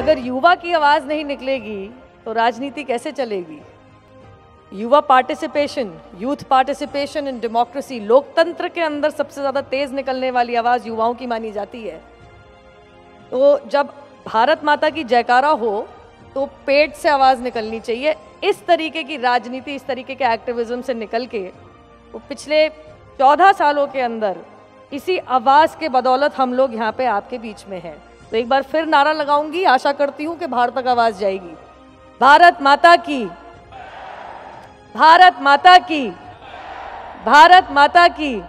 अगर युवा की आवाज़ नहीं निकलेगी तो राजनीति कैसे चलेगी? युवा participation youth participation in democracy लोकतंत्र के अंदर सबसे ज़्यादा तेज निकलने वाली आवाज़ युवाओं की मानी जाती है। तो जब भारत माता की जयकारा हो तो पेट से आवाज़ निकलनी चाहिए। इस तरीके की राजनीति, इस तरीके के एक्टिविज्म से निकल के, वो पिछले चौदह सालों के अंदर इसी आवाज़ के बदौलत हम लोग यहाँ पे आपके बीच में हैं। तो एक बार फिर नारा लगाऊँगी, आशा करती हूँ कि भारत तक आवाज़ जाएगी। भारत माता की। भारत माता की। भारत माता की।